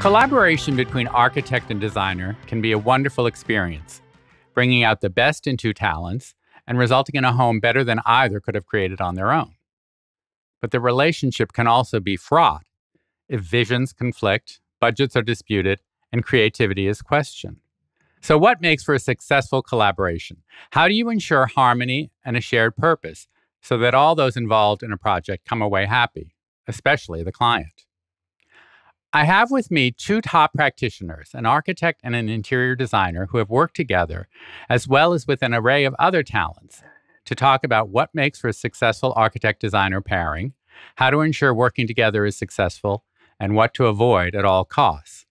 Collaboration between architect and designer can be a wonderful experience, bringing out the best in two talents and resulting in a home better than either could have created on their own. But the relationship can also be fraught if visions conflict, budgets are disputed, and creativity is questioned. So, what makes for a successful collaboration? How do you ensure harmony and a shared purpose so that all those involved in a project come away happy, especially the client? I have with me two top practitioners, an architect and an interior designer, who have worked together, as well as with an array of other talents, to talk about what makes for a successful architect designer pairing, how to ensure working together is successful, and what to avoid at all costs.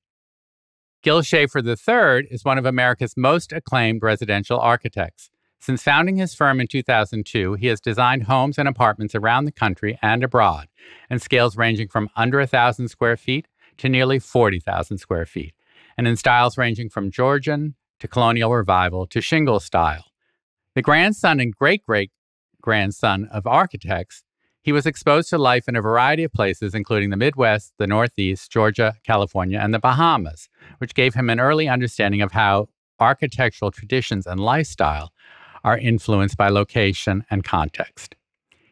Gil Schafer III is one of America's most acclaimed residential architects. Since founding his firm in 2002, he has designed homes and apartments around the country and abroad, in scales ranging from under 1,000 square feet to nearly 40,000 square feet, and in styles ranging from Georgian to colonial revival to shingle style. The grandson and great great grandson of architects, he was exposed to life in a variety of places, including the Midwest, the Northeast, Georgia, California, and the Bahamas, which gave him an early understanding of how architectural traditions and lifestyle are influenced by location and context.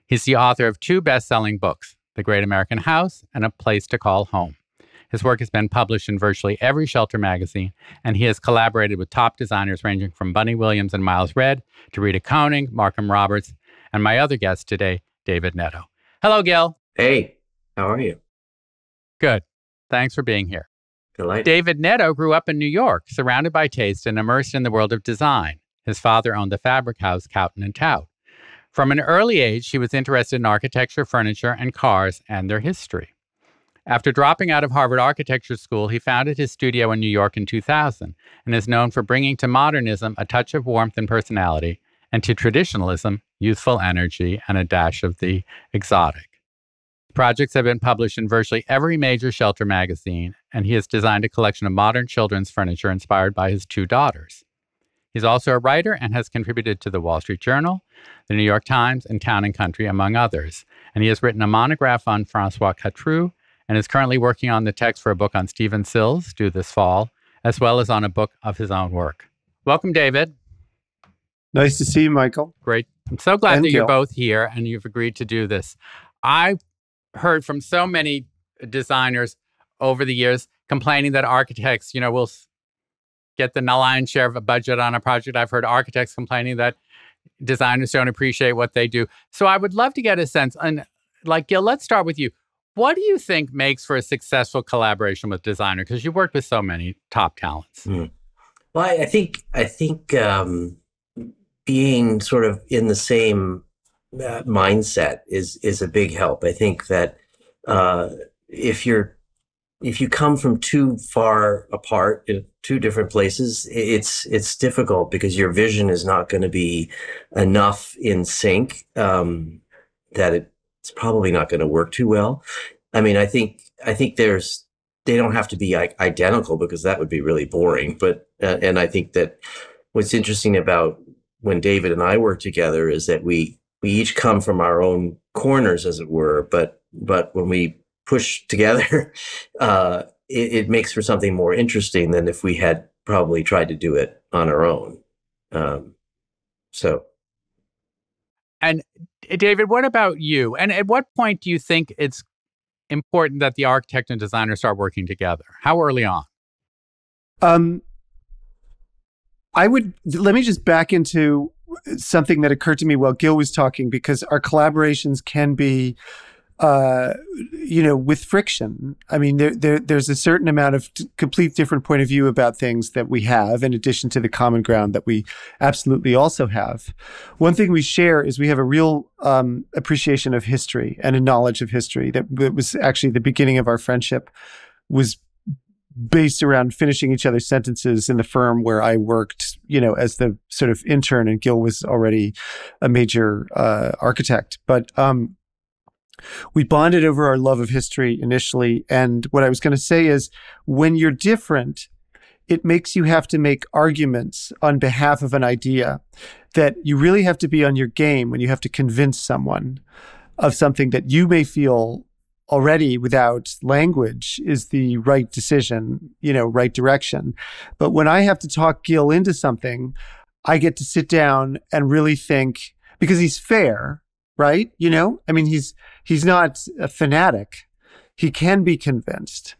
He's the author of two best selling books, The Great American House and A Place to Call Home. His work has been published in virtually every shelter magazine, and he has collaborated with top designers ranging from Bunny Williams and Miles Redd to Rita Konig, Markham Roberts, and my other guest today, David Netto. Hello, Gil. Hey, how are you? Good. Thanks for being here. Delighted. David Netto grew up in New York, surrounded by taste and immersed in the world of design. His father owned the fabric house Cowtan and Tout. From an early age, he was interested in architecture, furniture, and cars and their history. After dropping out of Harvard Architecture School, he founded his studio in New York in 2000 and is known for bringing to modernism a touch of warmth and personality, and to traditionalism, youthful energy and a dash of the exotic. Projects have been published in virtually every major shelter magazine, and he has designed a collection of modern children's furniture inspired by his two daughters. He's also a writer and has contributed to the Wall Street Journal, the New York Times, and Town and Country, among others. And he has written a monograph on Francois Catroux and is currently working on the text for a book on Stephen Sills due this fall, as well as on a book of his own work. Welcome, David. Nice to see you, Michael. Great. I'm so glad And that you're both here and you've agreed to do this. I've heard from so many designers over the years complaining that architects, you know, will get the lion's share of a budget on a project. I've heard architects complaining that designers don't appreciate what they do. So I would love to get a sense. And like Gil, let's start with you. What do you think makes for a successful collaboration with designer? Because you've worked with so many top talents. Well, I, I think I think um, being sort of in the same uh, mindset is is a big help. I think that uh, if you're if you come from too far apart in two different places, it's it's difficult because your vision is not going to be enough in sync um, that it's probably not going to work too well. I mean, I think I think there's they don't have to be identical because that would be really boring. But uh, and I think that what's interesting about when David and I work together is that we we each come from our own corners, as it were. But but when we push together, uh, it, it makes for something more interesting than if we had probably tried to do it on our own. Um, so And David, what about you? And at what point do you think it's important that the architect and designer start working together? How early on? Um, I would let me just back into something that occurred to me while Gil was talking because our collaborations can be, uh, you know, with friction. I mean, there, there there's a certain amount of t- complete different point of view about things that we have, in addition to the common ground that we absolutely also have. One thing we share is we have a real um, appreciation of history and a knowledge of history that, that was actually the beginning of our friendship was based around finishing each other's sentences in the firm where I worked, you know, as the sort of intern, and Gil was already a major uh, architect. But um, we bonded over our love of history initially. And what I was going to say is when you're different, it makes you have to make arguments on behalf of an idea that you really have to be on your game when you have to convince someone of something that you may feel already without language is the right decision, you know, right direction. But when I have to talk Gil into something, I get to sit down and really think because he's fair, right? You know, I mean, he's he's not a fanatic. He can be convinced.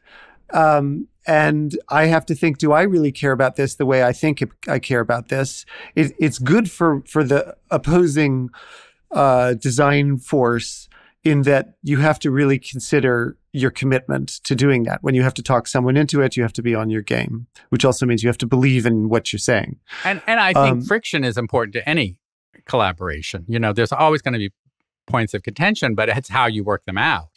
Um, and I have to think: Do I really care about this the way I think I care about this? It, it's good for for the opposing uh, design force in that you have to really consider your commitment to doing that. When you have to talk someone into it, you have to be on your game, which also means you have to believe in what you're saying. And and I think um, friction is important to any collaboration. You know, there's always going to be points of contention, but it's how you work them out.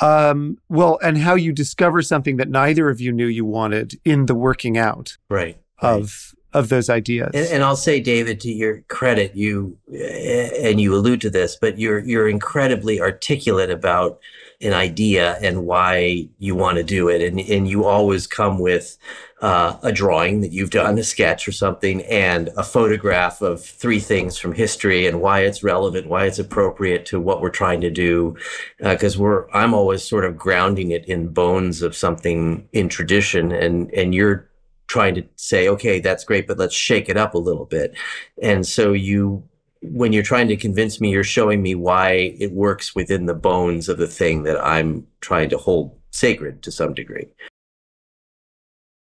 Um, well, and how you discover something that neither of you knew you wanted in the working out right, right. of of those ideas. And, and, I'll say, David, to your credit, you and you allude to this, but you're you're incredibly articulate about an idea and why you want to do it, and and you always come with uh, a drawing that you've done, a sketch or something, and a photograph of three things from history and why it's relevant, why it's appropriate to what we're trying to do. Because uh, we're, I'm always sort of grounding it in bones of something in tradition, and and you're trying to say, okay, that's great, but let's shake it up a little bit. And so you, when you're trying to convince me, you're showing me why it works within the bones of the thing that I'm trying to hold sacred to some degree.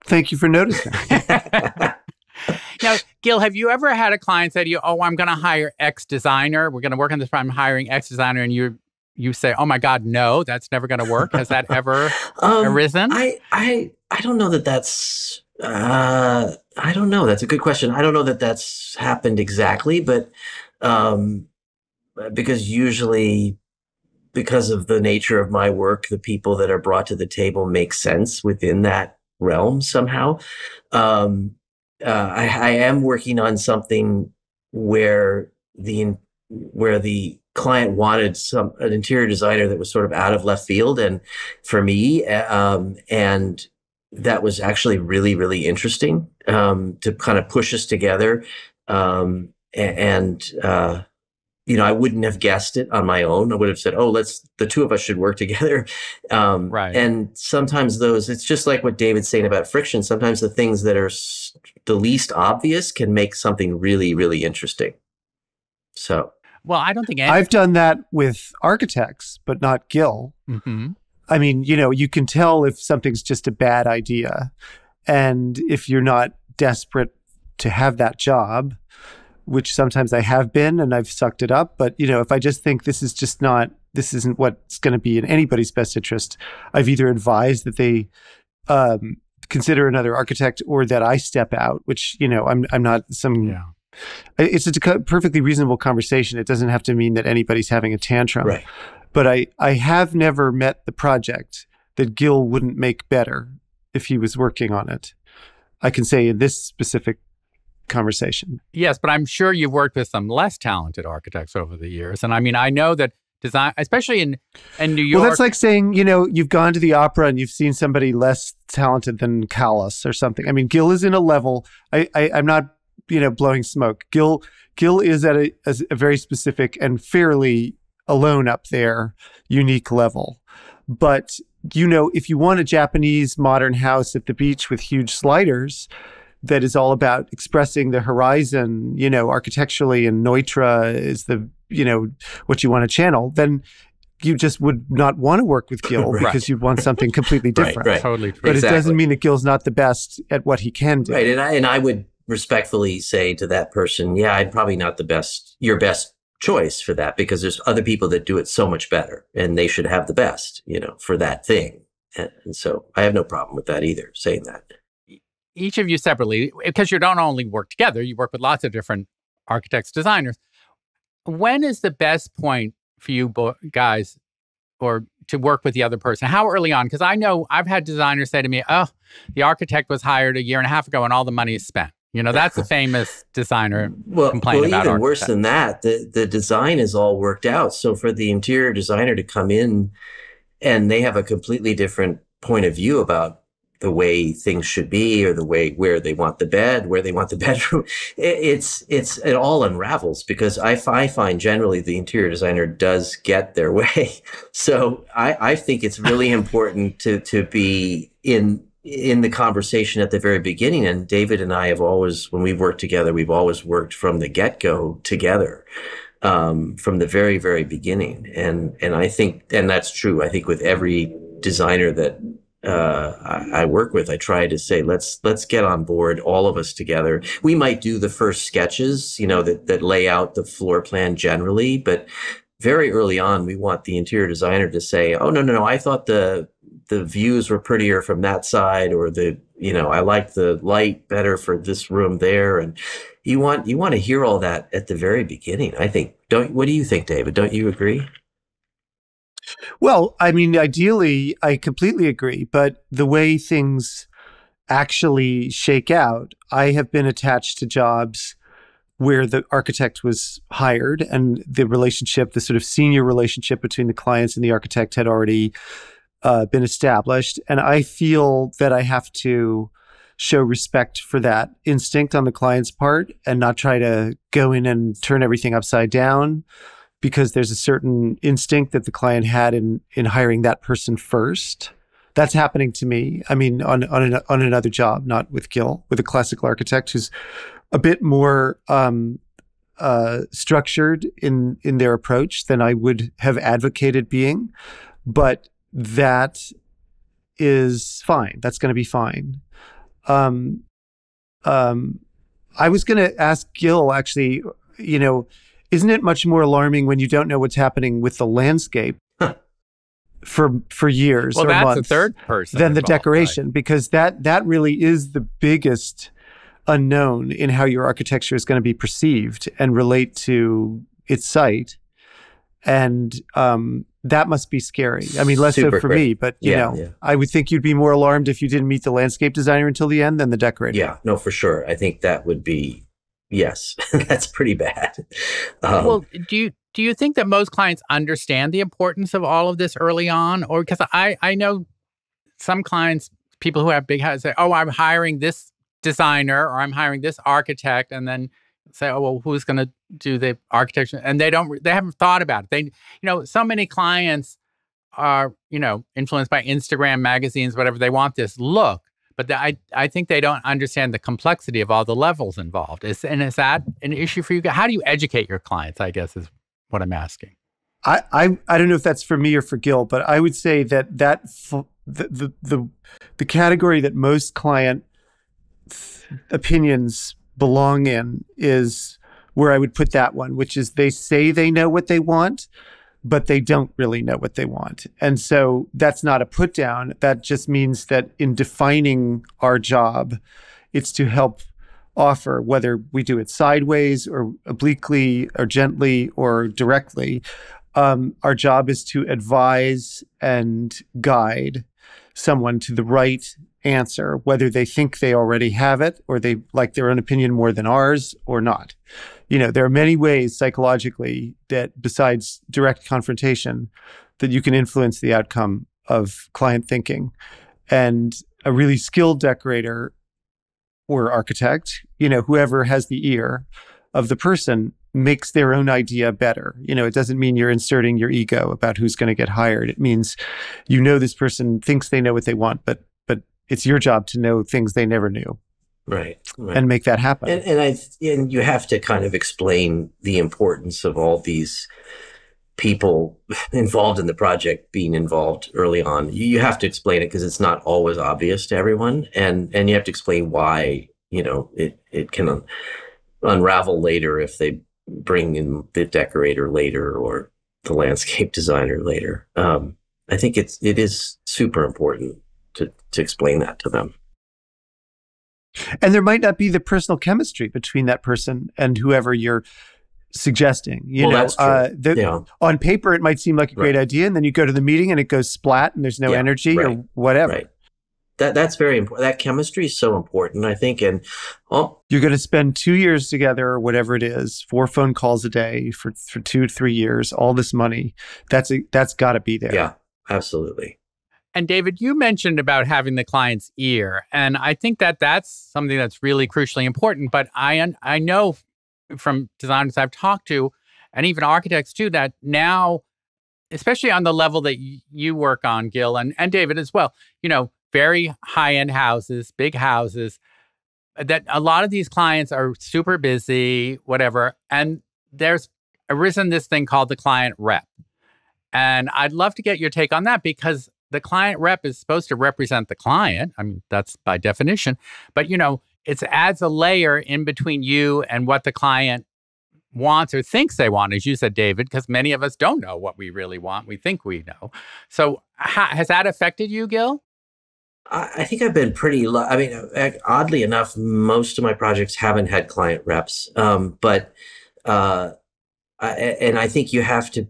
Thank you for noticing. now, Gil, have you ever had a client say to you, "Oh, I'm going to hire X designer. We're going to work on this. I'm hiring X designer," and you you say, "Oh my God, no, that's never going to work." Has that ever um, arisen? I I I don't know that that's uh, I don't know. That's a good question. I don't know that that's happened exactly, but um, because usually, because of the nature of my work, the people that are brought to the table make sense within that realm somehow. Um, uh, I, I am working on something where the where the client wanted some an interior designer that was sort of out of left field and for me um, and that was actually really, really interesting um, to kind of push us together. Um, and, uh, you know, I wouldn't have guessed it on my own. I would have said, "Oh, let's the two of us should work together." Um, right. And sometimes those, it's just like what David's saying about friction. Sometimes the things that are the least obvious can make something really, really interesting. So, well, I don't think any- I've done that with architects, but not Gil. Mm-hmm. I mean, you know, you can tell if something's just a bad idea. And if you're not desperate to have that job, which sometimes I have been and I've sucked it up. But, you know, if I just think this is just not, this isn't what's going to be in anybody's best interest, I've either advised that they um, consider another architect or that I step out, which, you know, I'm, I'm not some. Yeah. It's a perfectly reasonable conversation. It doesn't have to mean that anybody's having a tantrum. Right. But I, I have never met the project that Gil wouldn't make better if he was working on it. I can say in this specific conversation. Yes, but I'm sure you've worked with some less talented architects over the years. And I mean, I know that design, especially in, in New York. Well, that's like saying, you know, you've gone to the opera and you've seen somebody less talented than Callas or something. I mean, Gil is in a level, I, I, am not, you know, blowing smoke. Gil, Gil is at a, a very specific and fairly alone up there, unique level. But, you know, if you want a Japanese modern house at the beach with huge sliders, that is all about expressing the horizon, you know, architecturally, and Neutra is the, you know, what you want to channel, then you just would not want to work with Gil right. because you'd want something completely different. right, right. Totally. But exactly. it doesn't mean that Gil's not the best at what he can do. Right. And I, and I would respectfully say to that person, yeah, I'm probably not the best, your best choice for that because there's other people that do it so much better and they should have the best, you know, for that thing. And, and so I have no problem with that either, saying that. Each of you separately, eh, because you don't only work together, you work with lots of different architects, designers. When is the best point for you guys or to work with the other person? How early on? Because I know I've had designers say to me, oh, the architect was hired a year and a half ago and all the money is spent. You know, that's a famous designer well, complaint well, about even worse than that, the the design is all worked out. So for the interior designer to come in and they have a completely different point of view about the way things should be or the way where they want the bed, where they want the bedroom. it's it's it all unravels because I, I find generally the interior designer does get their way. So I, I think it's really important to to be in in the conversation at the very beginning. And David and I have always, when we've worked together, we've always worked from the get go together. Um, from the very, very beginning. And, and I think, and that's true. I think with every designer that uh, I, I, work with, I try to say, let's let's get on board, all of us together. We might do the first sketches, you know, that that lay out the floor plan generally, but very early on, we want the interior designer to say, "Oh no, no, no! I thought the the views were prettier from that side, or the you know, I like the light better for this room there." And you want you want to hear all that at the very beginning. I think. Don't what do you think, David? Don't you agree? Well, I mean, ideally, I completely agree. But the way things actually shake out, I have been attached to jobs where the architect was hired and the relationship, the sort of senior relationship between the clients and the architect had already uh, been established. And I feel that I have to show respect for that instinct on the client's part and not try to go in and turn everything upside down because there's a certain instinct that the client had in in hiring that person first. That's happening to me. I mean, on on, an, on another job, not with Gil, with a classical architect who's a bit more um, uh, structured in in their approach than I would have advocated being, but that is fine. That's going to be fine. Um, um, I was going to ask Gil actually. You know, isn't it much more alarming when you don't know what's happening with the landscape for for years well, or that's months the third person than the decoration right? because that that really is the biggest unknown in how your architecture is going to be perceived and relate to its site and um, that must be scary. I mean, less Super so for great. me, but you Yeah, know, yeah. I would think you'd be more alarmed if you didn't meet the landscape designer until the end than the decorator. Yeah, no, for sure. I think that would be yes. That's pretty bad. Um, well, do you do you think that most clients understand the importance of all of this early on, or because I I know some clients, people who have big houses, say, "Oh, I'm hiring this designer or I'm hiring this architect," and then say, "Oh, well, who's going to do the architecture?" And they don't, they haven't thought about it. They, you know, so many clients are, you know, influenced by Instagram, magazines, whatever. They want this look, but the, I, I think they don't understand the complexity of all the levels involved. Is and is that an issue for you? How do you educate your clients? I guess is what I'm asking. I, I I don't know if that's for me or for Gil, but I would say that that f- the, the the the category that most client th- opinions belong in is where I would put that one, which is they say they know what they want, but they don't really know what they want. And so that's not a put down. That just means that in defining our job, it's to help offer, whether we do it sideways or obliquely or gently or directly. Um, our job is to advise and guide someone to the right answer, whether they think they already have it or they like their own opinion more than ours or not. You know, there are many ways psychologically that, besides direct confrontation, that you can influence the outcome of client thinking. And a really skilled decorator or architect, you know, whoever has the ear of the person makes their own idea better. You know, it doesn't mean you're inserting your ego about who's going to get hired. It means you know this person thinks they know what they want, but but it's your job to know things they never knew right, right. and make that happen. and and I and you have to kind of explain the importance of all these people involved in the project being involved early on. You, have to explain it because it's not always obvious to everyone, and and you have to explain why you know it it can un- unravel later if they bring in the decorator later or the landscape designer later. Um, I think it's it is super important to to explain that to them. And there might not be the personal chemistry between that person and whoever you're suggesting. You Well, know. Uh, the, Yeah. on paper it might seem like a great Right. idea, and then you go to the meeting and it goes splat, and there's no Yeah, energy or whatever. Right. That that's very important. That chemistry is so important, I think. And oh, You're going to spend two years together, or whatever it is, four phone calls a day for for two to three years, all this money. That's a, that's got to be there. yeah, absolutely. And David, you mentioned about having the client's ear, and I think that that's something that's really crucially important. But I I know from designers I've talked to, and even architects too, that now, especially on the level that y- you work on, Gil and and David as well, you know, very high end houses, big houses, uh, that a lot of these clients are super busy, whatever, and there's arisen this thing called the client rep. And I'd love to get your take on that because the client rep is supposed to represent the client. I mean, that's by definition. But, you know, it adds a layer in between you and what the client wants or thinks they want, as you said, David, because many of us don't know what we really want. We think we know. So, has that affected you, Gil? I think I've been pretty. Lo- I mean, oddly enough, most of my projects haven't had client reps, um, but uh, I, and I think you have to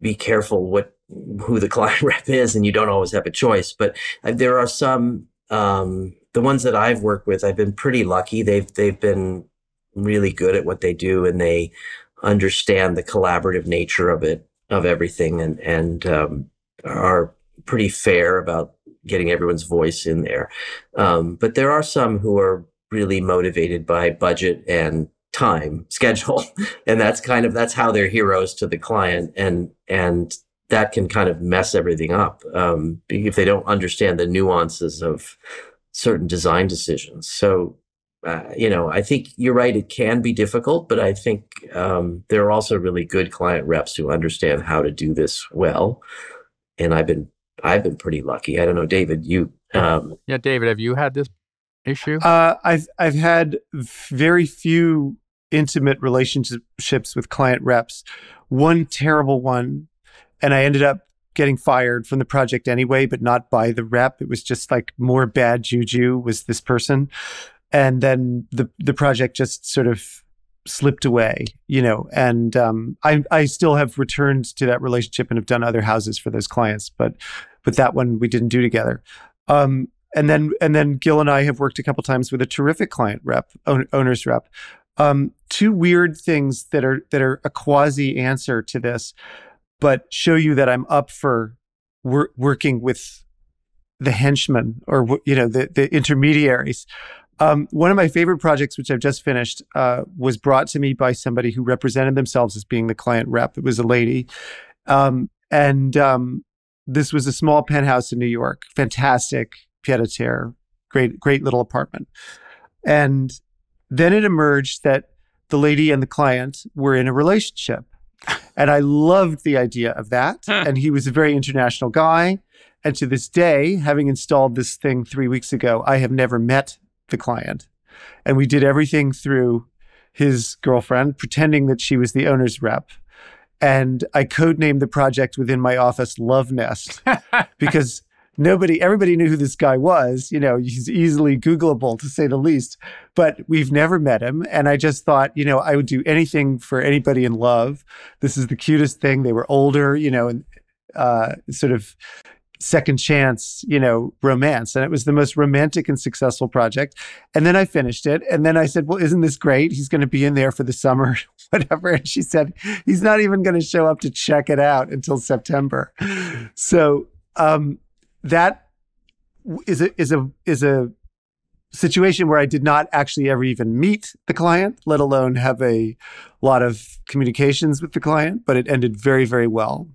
be careful what who the client rep is, and you don't always have a choice. But uh, there are some um, the ones that I've worked with. I've been pretty lucky. They've they've been really good at what they do, and they understand the collaborative nature of it of everything, and and um, are pretty fair about getting everyone's voice in there. Um, but there are some who are really motivated by budget and time schedule and that's kind of that's how they're heroes to the client and and that can kind of mess everything up um, if they don't understand the nuances of certain design decisions. So uh, you know i think you're right it can be difficult but i think um, there are also really good client reps who understand how to do this well. And i've been i've been pretty lucky. I don't know david you um, yeah david have you had this issue? Uh, i've i've had very few intimate relationships with client reps. One terrible one, and I ended up getting fired from the project anyway, but not by the rep. It was just like more bad juju was this person. And then the the project just sort of slipped away, you know, and um, I I still have returned to that relationship and have done other houses for those clients, but but that one we didn't do together. Um, and then and then Gil and I have worked a couple times with a terrific client rep, owner's rep, um, two weird things that are that are a quasi answer to this, but show you that I'm up for wor- working with the henchmen or you know the the intermediaries. Um, one of my favorite projects, which I've just finished, uh, was brought to me by somebody who represented themselves as being the client rep. It was a lady, um, and um, this was a small penthouse in New York. Fantastic pied a terre, great great little apartment, and then it emerged that the lady and the client were in a relationship. And I loved the idea of that. and he was a very international guy. And to this day, having installed this thing three weeks ago, I have never met the client. And we did everything through his girlfriend, pretending that she was the owner's rep. And I codenamed the project within my office Love Nest because nobody, everybody knew who this guy was. You know, he's easily Googleable to say the least, but we've never met him. And I just thought, you know, I would do anything for anybody in love. This is the cutest thing. They were older, you know, and uh, sort of second chance, you know, romance. And it was the most romantic and successful project. And then I finished it. And then I said, Well, isn't this great? He's going to be in there for the summer, whatever. And she said, He's not even going to show up to check it out until September. So, um, that is a is a is a situation where I did not actually ever even meet the client, let alone have a lot of communications with the client, but it ended very very well.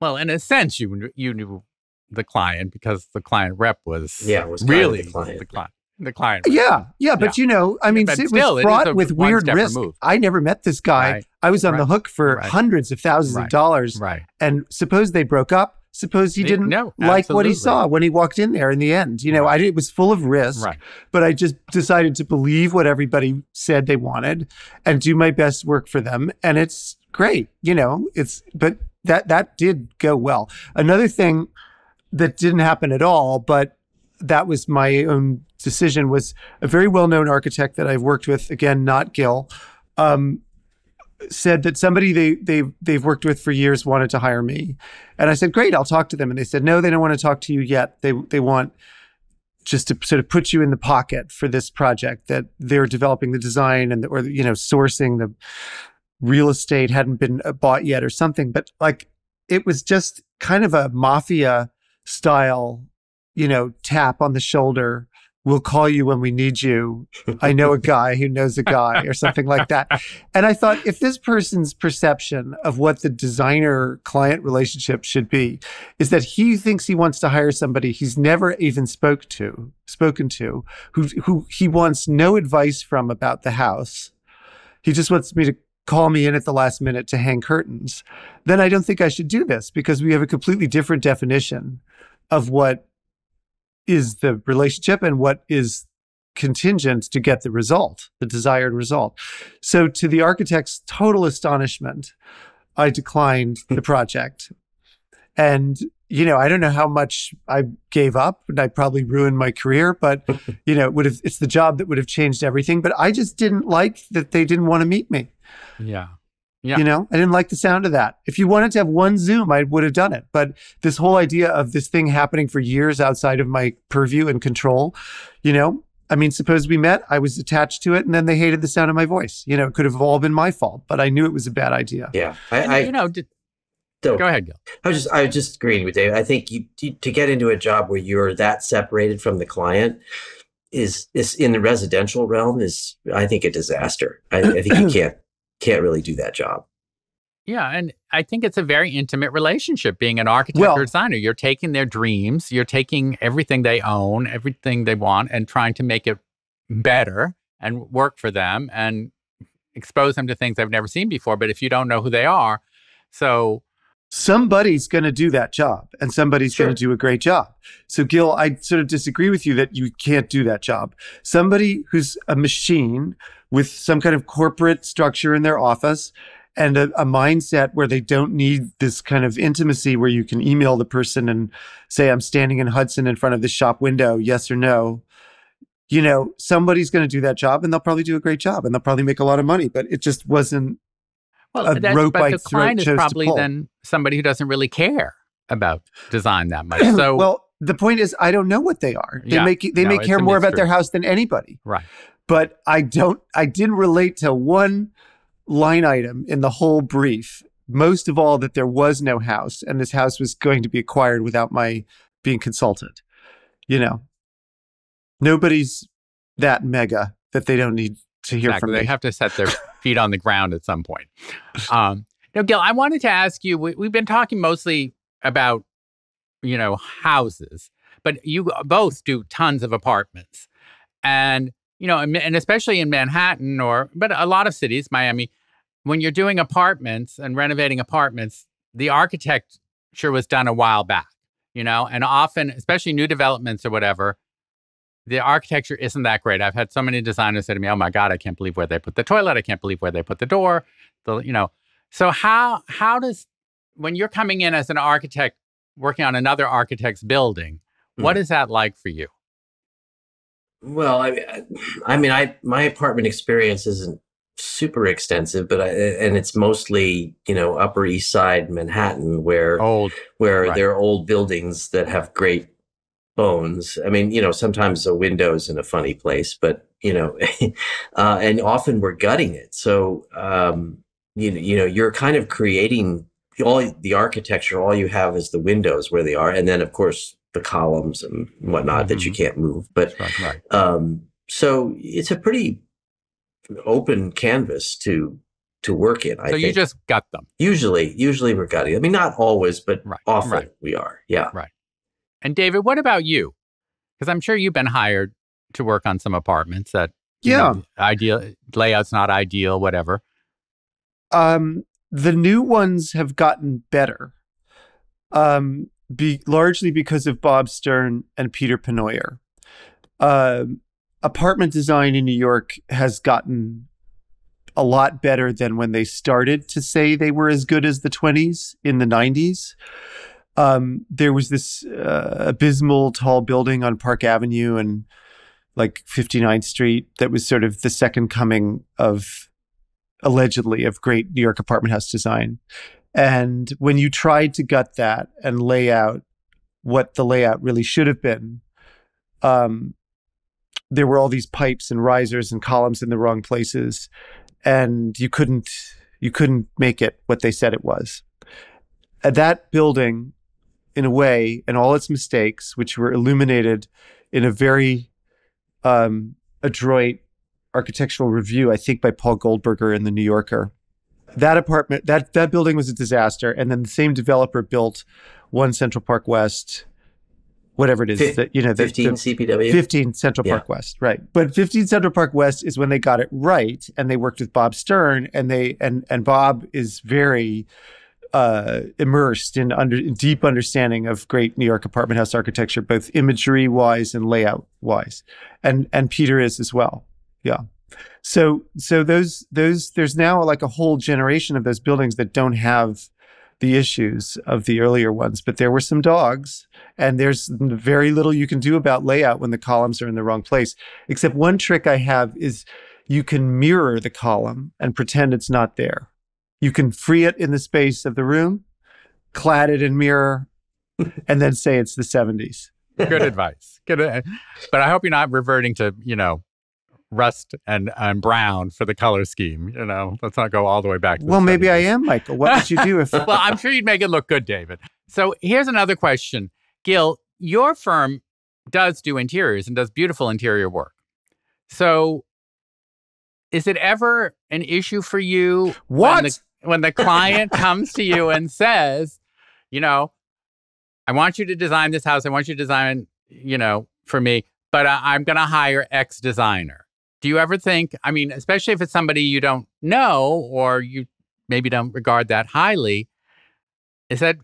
Well, in a sense, you you knew the client because the client rep was yeah was really the client. The client. The client. Yeah, yeah, but yeah. you know, I mean, but it still, was fraught with weird risk. Removed. I never met this guy. Right. I was on right. the hook for right. hundreds of thousands of dollars. Right. And suppose they broke up suppose he didn't no, like what he saw when he walked in there in the end. You know, right. I it was full of risk, right. but I just decided to believe what everybody said they wanted and do my best work for them. And it's great, you know, it's, but that, that did go well. Another thing that didn't happen at all, but that was my own decision was a very well-known architect that I've worked with, again, not Gil, um, said that somebody they they they've worked with for years wanted to hire me, and I said, "Great, I'll talk to them." And they said, "No, they don't want to talk to you yet. They they want just to sort of put you in the pocket for this project that they're developing the design and the, or you know sourcing the real estate hadn't been uh, bought yet or something." But like it was just kind of a mafia style, you know, tap on the shoulder we'll call you when we need you. I know a guy who knows a guy or something like that. And I thought if this person's perception of what the designer client relationship should be is that he thinks he wants to hire somebody he's never even spoke to, spoken to, who who he wants no advice from about the house. He just wants me to call me in at the last minute to hang curtains. Then I don't think I should do this because we have a completely different definition of what is the relationship and what is contingent to get the result, the desired result. So, to the architect's total astonishment, I declined the project. And, you know, I don't know how much I gave up and I probably ruined my career, but, you know, it would have, it's the job that would have changed everything. But I just didn't like that they didn't want to meet me. Yeah. Yeah. You know, I didn't like the sound of that. If you wanted to have one Zoom, I would have done it. But this whole idea of this thing happening for years outside of my purview and control, you know, I mean, suppose we met, I was attached to it, and then they hated the sound of my voice. You know, it could have all been my fault, but I knew it was a bad idea. Yeah. I, I you know, did, so, go ahead, Gil. I was just, I was just agreeing with Dave. I think you, to get into a job where you're that separated from the client is, is in the residential realm is, I think, a disaster. I, I think you can't can't really do that job. Yeah, and I think it's a very intimate relationship being an architect well, or designer. You're taking their dreams, you're taking everything they own, everything they want, and trying to make it better and work for them and expose them to things they've never seen before. But if you don't know who they are, so somebody's going to do that job and somebody's sure. going to do a great job. So, Gil, I sort of disagree with you that you can't do that job. Somebody who's a machine with some kind of corporate structure in their office and a, a, mindset where they don't need this kind of intimacy where you can email the person and say, I'm standing in Hudson in front of the shop window, yes or no. You know, somebody's going to do that job and they'll probably do a great job and they'll probably make a lot of money, but it just wasn't well, a rope but the client is probably then somebody who doesn't really care about design that much. So, well, the point is, I don't know what they are. They yeah, make they no, may care more about their house than anybody. Right but I don't, I didn't relate to one line item in the whole brief. Most of all, that there was no house and this house was going to be acquired without my being consulted. You know, nobody's that mega that they don't need to hear exactly. from me. They have to set their feet on the ground at some point. Um, now, Gil, I wanted to ask you. We, we've been talking mostly about, you know, houses, but you both do tons of apartments, and you know, and especially in Manhattan or, but a lot of cities, Miami, when you're doing apartments and renovating apartments, the architecture was done a while back, you know, and often, especially new developments or whatever, the architecture isn't that great. I've had so many designers say to me, "Oh my God, I can't believe where they put the toilet. I can't believe where they put the door." The you know, so how how does when you're coming in as an architect working on another architect's building, mm. what is that like for you? Well, I, I mean, I my apartment experience isn't super extensive, but I, and it's mostly you know Upper East Side Manhattan, where old, where right. there are old buildings that have great bones. I mean, you know, sometimes a window's in a funny place, but you know, uh, and often we're gutting it. So um, you know, you know, you're kind of creating all the architecture. All you have is the windows where they are, and then of course the columns and whatnot mm-hmm. that you mm-hmm. can't move. But right, right. Um, so it's a pretty open canvas to to work in. I so think. you just got them. Usually, usually we're gutting. I mean, not always, but right, often we are. Yeah. Right. And David, what about you? Because I'm sure you've been hired to work on some apartments that yeah know, ideal layout's not ideal, whatever. Um, the new ones have gotten better. Um, be largely because of Bob Stern and Peter Pennoyer. Uh, apartment design in New York has gotten a lot better than when they started to say they were as good as the 20s in the 90s. Um, there was this uh, abysmal tall building on Park Avenue and like 59th Street that was sort of the second coming of allegedly of great New York apartment house design. And when you tried to gut that and lay out what the layout really should have been, um, there were all these pipes and risers and columns in the wrong places, and you couldn't you couldn't make it what they said it was. Uh, that building in a way and all its mistakes, which were illuminated in a very um, adroit architectural review, I think by Paul Goldberger in the New Yorker. That apartment, that that building was a disaster, and then the same developer built One Central Park West, whatever it is Fif- that you know, the, 15 the, CPW. 15 Central Yeah. Park West, right? But 15 Central Park West is when they got it right, and they worked with Bob Stern, and they and and Bob is very uh, immersed in under in deep understanding of great New York apartment house architecture, both imagery wise and layout wise, and and Peter is as well. Yeah. So so those those there's now like a whole generation of those buildings that don't have the issues of the earlier ones, but there were some dogs, and there's very little you can do about layout when the columns are in the wrong place. Except one trick I have is you can mirror the column and pretend it's not there. You can free it in the space of the room, clad it in mirror, and then say it's the 70s. Good advice. Good. But I hope you're not reverting to, you know, rust and, and brown for the color scheme. You know, let's not go all the way back. To the Well, maybe I am, Michael. What would you do if well, I'm sure you'd make it look good, David. So here's another question. Gil, your firm does do interiors and does beautiful interior work. So is it ever an issue for you when the, when the client comes to you and says, you know, I want you to design this house. I want you to design, you know, for me, but I, I'm going to hire X designer. Do you ever think, I mean, especially if it's somebody you don't know or you maybe don't regard that highly, is that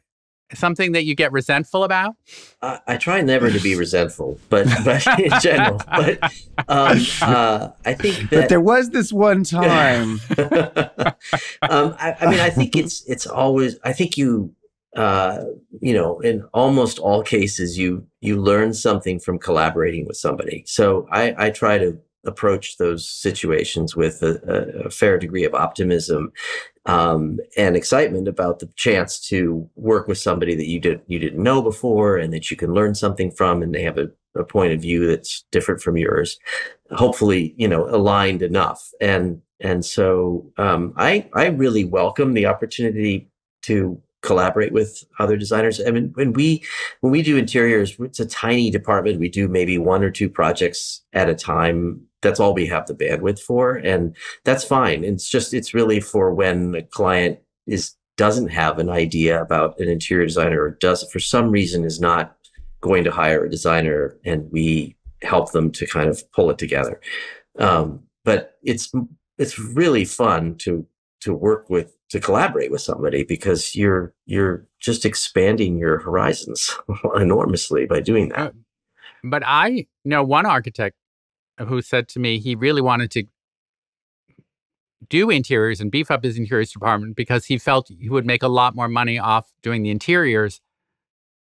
something that you get resentful about? I, I try never to be resentful, but but in general, but um, uh, I think but there was this one time. um, I, I mean, I think it's it's always. I think you, uh, you know, in almost all cases, you you learn something from collaborating with somebody. So I, I try to approach those situations with a, a, fair degree of optimism um, and excitement about the chance to work with somebody that you did you didn't know before, and that you can learn something from, and they have a, a point of view that's different from yours. Hopefully, you know, aligned enough, and and so um, I I really welcome the opportunity to collaborate with other designers. I mean, when we when we do interiors, it's a tiny department. We do maybe one or two projects at a time. That's all we have the bandwidth for, and that's fine. It's just it's really for when a client is doesn't have an idea about an interior designer or does for some reason is not going to hire a designer, and we help them to kind of pull it together. Um, but it's it's really fun to to work with to collaborate with somebody because you're you're just expanding your horizons enormously by doing that. But I know one architect who said to me he really wanted to do interiors and beef up his interiors department because he felt he would make a lot more money off doing the interiors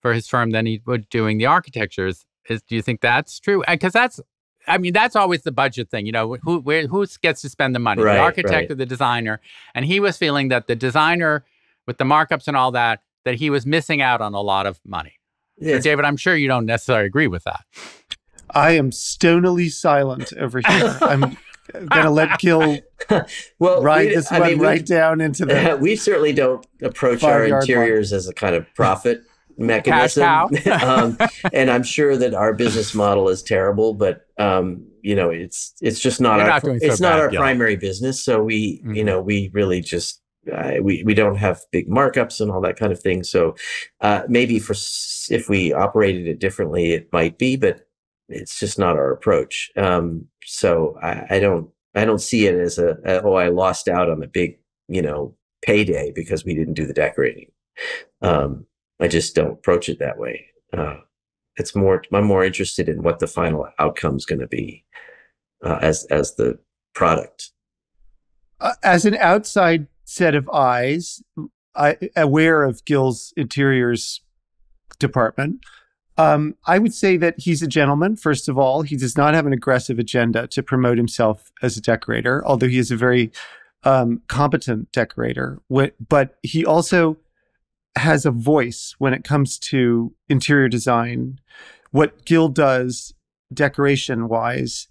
for his firm than he would doing the architectures. Is do you think that's true? Because that's I mean that's always the budget thing, you know, who where who gets to spend the money, Right, the architect right. or the designer? And he was feeling that the designer with the markups and all that that he was missing out on a lot of money. Yeah, it's- David, I'm sure you don't necessarily agree with that. I am stonily silent over here. I'm gonna let Gil well, write we- this I one mean, right down into the. we certainly don't approach our Five-yard line. interiors as a kind of profit mechanism. um, and I'm sure that our business model is terrible, but um, you know, it's it's just not You're our not doing so it's not bad, our Gil. primary business. So we, Mhm. you know, we really just uh, we we don't have big markups and all that kind of thing. So uh, maybe for s- if we operated it differently, it might be, but it's just not our approach. Um, so I, I don't I don't see it as a, a oh I lost out on the big you know payday because we didn't do the decorating. Um, I just don't approach it that way. Uh, it's more I'm more interested in what the final outcome is going to be uh, as as the product. Uh, as an outside set of eyes, I, aware of Gil's interiors department, um, I would say that he's a gentleman. First of all, he does not have an aggressive agenda to promote himself as a decorator, although he is a very um, competent decorator. But he also has a voice when it comes to interior design. What Gil does, decoration wise,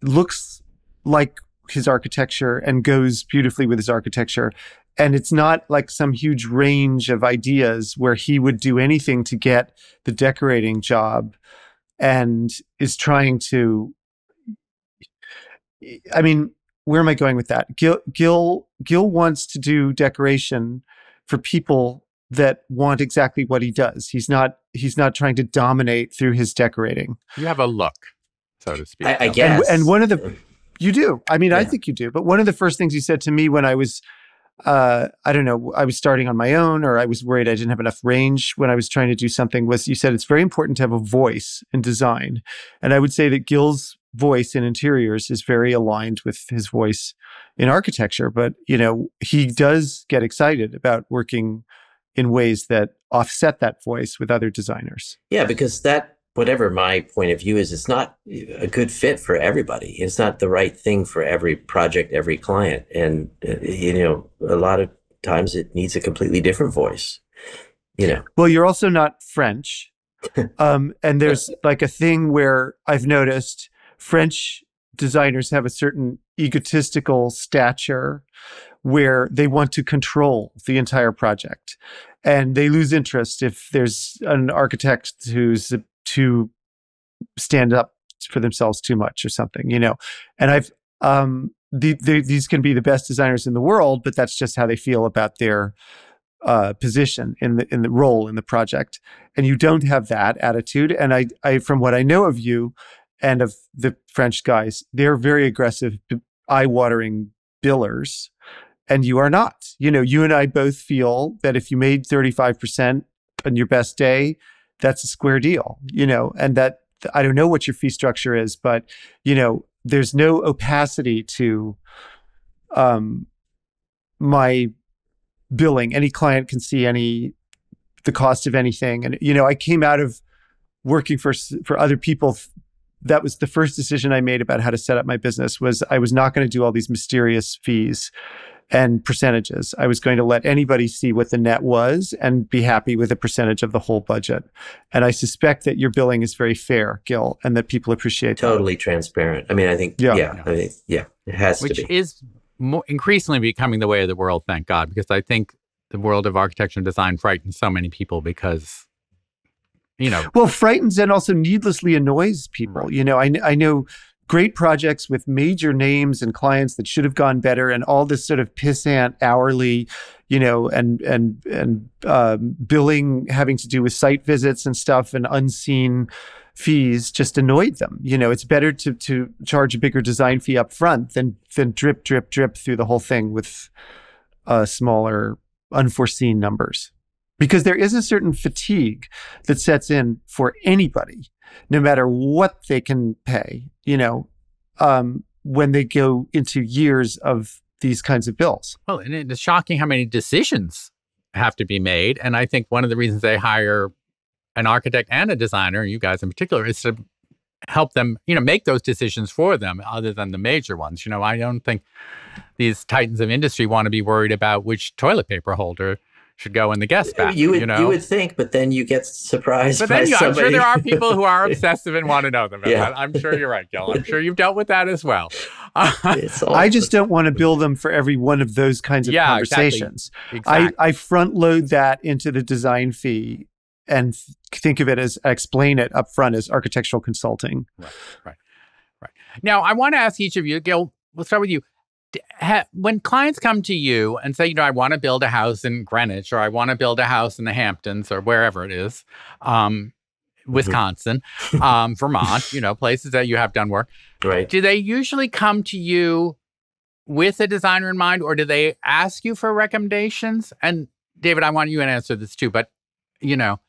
looks like his architecture and goes beautifully with his architecture. And it's not like some huge range of ideas where he would do anything to get the decorating job and is trying to I mean, where am I going with that? Gil Gil Gil wants to do decoration for people that want exactly what he does. He's not he's not trying to dominate through his decorating. You have a look, so to speak. I, I guess. And, and, one of the you do. I mean, yeah. I think you do. But one of the first things he said to me when I was uh, I don't know, I was starting on my own or I was worried I didn't have enough range when I was trying to do something was you said it's very important to have a voice in design. And I would say that Gil's voice in interiors is very aligned with his voice in architecture. But, you know, he does get excited about working in ways that offset that voice with other designers. Yeah, because that whatever my point of view is, it's not a good fit for everybody. It's not the right thing for every project, every client. And, uh, you know, a lot of times it needs a completely different voice, you know. Well, you're also not French. um, and there's like a thing where I've noticed French designers have a certain egotistical stature where they want to control the entire project and they lose interest if there's an architect who's to stand up for themselves too much or something, you know. And I've um, the, the, these can be the best designers in the world, but that's just how they feel about their uh, position in the in the role in the project. And you don't have that attitude. And I, I from what I know of you and of the French guys, they're very aggressive, eye-watering billers, and you are not. You know, you and I both feel that if you made thirty five percent on your best day, that's a square deal, you know, and that I don't know what your fee structure is, but you know, there's no opacity to um, my billing. Any client can see any the cost of anything, and you know, I came out of working for for other people. That was the first decision I made about how to set up my business. Was I was not going to do all these mysterious fees and percentages. I was going to let anybody see what the net was and be happy with a percentage of the whole budget. And I suspect that your billing is very fair, Gil, and that people appreciate totally that. transparent. I mean, I think yeah, yeah, I think, yeah it has Which to be. Which is more, increasingly becoming the way of the world, thank God, because I think the world of architecture and design frightens so many people because you know well frightens and also needlessly annoys people right. you know I, I know great projects with major names and clients that should have gone better and all this sort of pissant hourly you know and and and um, billing having to do with site visits and stuff and unseen fees just annoyed them. You know it's better to to charge a bigger design fee up front than than drip drip drip through the whole thing with uh, smaller unforeseen numbers. Because there is a certain fatigue that sets in for anybody no matter what they can pay, you know, um, when they go into years of these kinds of bills. Well, and it's shocking how many decisions have to be made. And I think one of the reasons they hire an architect and a designer, you guys in particular, is to help them, you know, make those decisions for them other than the major ones. You know, I don't think these titans of industry want to be worried about which toilet paper holder should go in the guest bath. You would, you, know? you would think, but then you get surprised. But then you, I'm sure there are people who are obsessive and want to know them. Yeah. I'm sure you're right, Gil. I'm sure you've dealt with that as well. I just don't want to bill them for every one of those kinds of yeah, conversations. Exactly. Exactly. I, I front load that into the design fee and think of it as explain it up front as architectural consulting. Right, right, right. Now, I want to ask each of you, Gil, we'll start with you ha, when clients come to you and say, you know, I want to build a house in Greenwich or I want to build a house in the Hamptons or wherever it is, um, mm-hmm. Wisconsin, um, Vermont, you know, places that you have done work. Right. Do they usually come to you with a designer in mind or do they ask you for recommendations? And David, I want you to answer this too, but you know,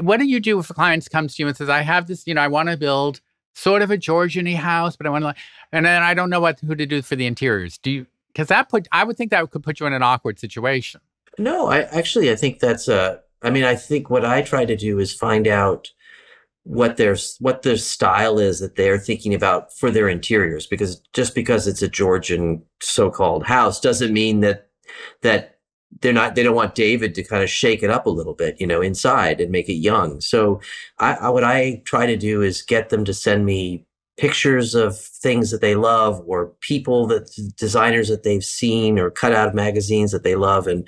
what do you do if a client comes to you and says, I have this, you know, I want to build sort of a Georgian house, but I want to, and then I don't know what who to do for the interiors. Do you? Because that put, I would think that could put you in an awkward situation. No, I actually I think that's a. I mean, I think what I try to do is find out what their what their style is that they're thinking about for their interiors because just because it's a Georgian so-called house doesn't mean that that they're not they don't want David to kind of shake it up a little bit, you know, inside and make it young. So I, I what I try to do is get them to send me pictures of things that they love or people that designers that they've seen or cut out of magazines that they love. And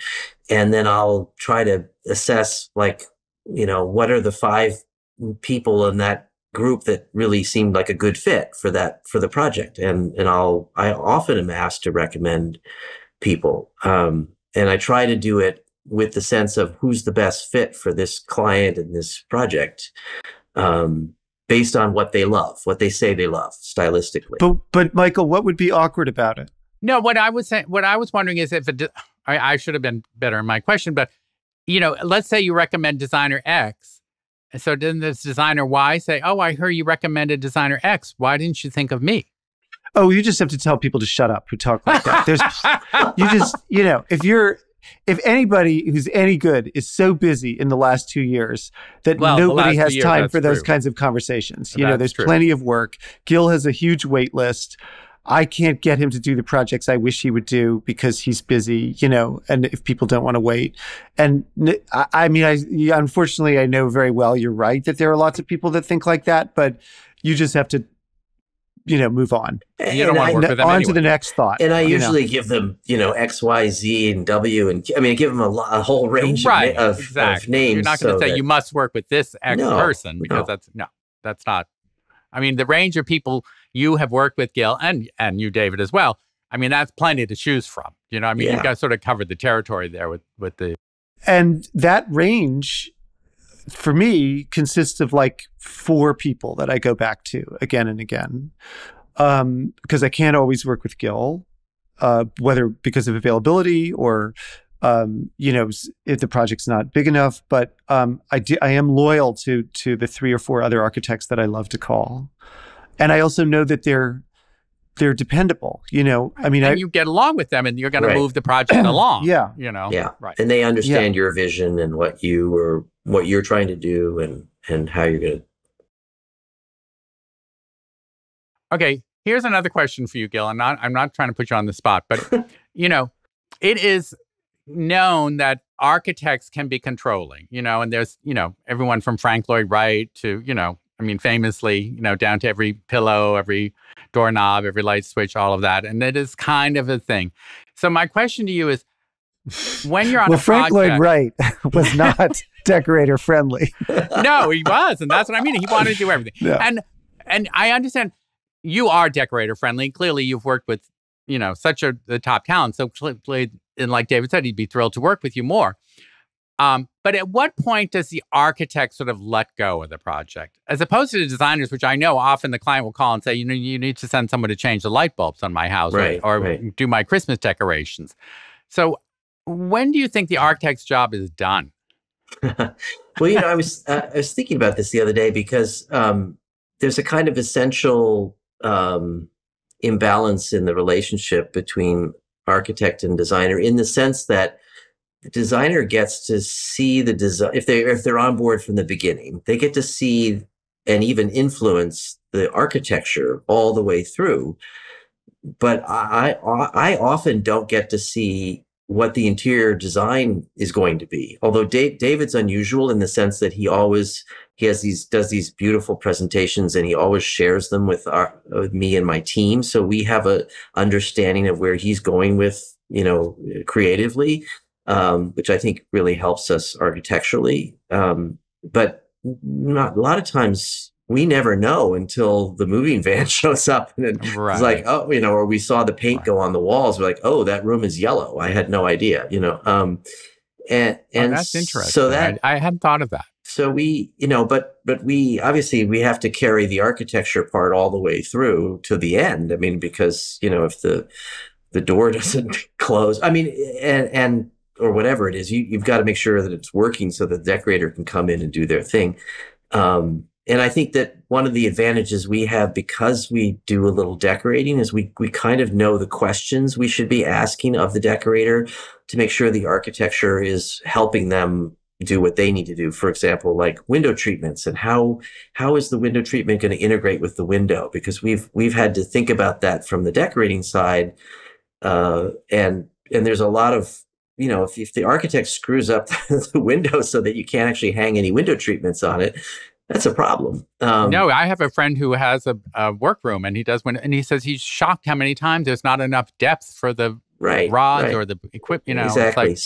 and then I'll try to assess like you know what are the five people in that group that really seemed like a good fit for that for the project. And and I'll I often am asked to recommend people. Um, and I try to do it with the sense of who's the best fit for this client and this project um, based on what they love, what they say they love stylistically. But but Michael, what would be awkward about it? No, what I was saying, what I was wondering is if it, I, I should have been better in my question, but you know, let's say you recommend designer X. So didn't this designer Y say, "Oh, I heard you recommended designer X. Why didn't you think of me?" Oh, you just have to tell people to shut up who talk like that. There's, you just, you know, if you're if anybody who's any good is so busy in the last two years that well, nobody has years, time for those true. kinds of conversations. You That's know, there's true. plenty of work. Gil has a huge wait list. I can't get him to do the projects I wish he would do because he's busy, you know, and if people don't want to wait. And I, I mean, I unfortunately, I know very well you're right that there are lots of people that think like that, but you just have to, you know, move on. You don't And want I- to work with them on anyway. to the next thought. And I you know. usually give them, you know, X, Y, Z, and W, and I mean, I give them a, lo- a whole range right, of, na- of, exactly. of names. You're not going to so say that- you must work with this X No, person because no. that's no, that's not. I mean, the range of people you have worked with, Gil, and and you, David, as well. I mean, that's plenty to choose from. You know, I mean, Yeah. you guys sort of covered the territory there with with the. and that range for me consists of like four people that I go back to again and again um, because I can't always work with Gil, uh, whether because of availability or um, you know if the project's not big enough. But um, I do, I am loyal to to the three or four other architects that I love to call, and I also know that they're they're dependable. You know, I mean, and I you get along with them, and you're going Right. to move the project along. Yeah. you know. Yeah. right. and they understand your vision and what you were, what you're trying to do, and and how you're going to. Okay, here's another question for you, Gil. I'm not I'm not trying to put you on the spot, but you know, it is known that architects can be controlling, you know, and there's, you know, everyone from Frank Lloyd Wright to, you know, I mean, famously, you know, down to every pillow, every doorknob, every light switch, all of that. And it is kind of a thing. So my question to you is when you're on well, a Frank project, Lloyd Wright was not decorator friendly. no, he was, and that's what I mean. He wanted to do everything. Yeah. And and I understand you are decorator friendly. Clearly, you've worked with you know such a the top talent. So clearly, and like David said, he'd be thrilled to work with you more. Um, but at what point does the architect sort of let go of the project, as opposed to the designers, which I know often the client will call and say, you know, you need to send someone to change the light bulbs on my house, or- Right, or, right. do my Christmas decorations. So, when do you think the architect's job is done? well, you know, I was uh, I was thinking about this the other day because um, there's a kind of essential um, imbalance in the relationship between architect and designer, in the sense that the designer gets to see the design if they if they're on board from the beginning, they get to see and even influence the architecture all the way through. But I I, I often don't get to see what the interior design is going to be. Although Dave, David's unusual in the sense that he always he has these does these beautiful presentations and he always shares them with our with me and my team. So we have a understanding of where he's going with you know creatively, um, which I think really helps us architecturally. Um, but not a lot of times we never know until the moving van shows up and it Right. it's like, oh, you know, or we saw the paint Right. go on the walls. We're like, oh, that room is yellow. I had no idea, you know. Um, and Oh, that's interesting. So that I, I hadn't thought of that. so we, you know, but but we obviously we have to carry the architecture part all the way through to the end. I mean, because you know, if the the door doesn't close, I mean, and and or whatever it is, you you've got to make sure that it's working so the decorator can come in and do their thing. Um, and I think that one of the advantages we have because we do a little decorating is we we kind of know the questions we should be asking of the decorator to make sure the architecture is helping them do what they need to do. For example, like window treatments and how how is the window treatment going to integrate with the window? Because we've we've had to think about that from the decorating side, uh, and and there's a lot of you know if, if the architect screws up the window so that you can't actually hang any window treatments on it. That's a problem. Um, no, I have a friend who has a, a workroom, and he does when, and he says he's shocked how many times there's not enough depth for the right, rods right. or the equipment. You know, exactly. like-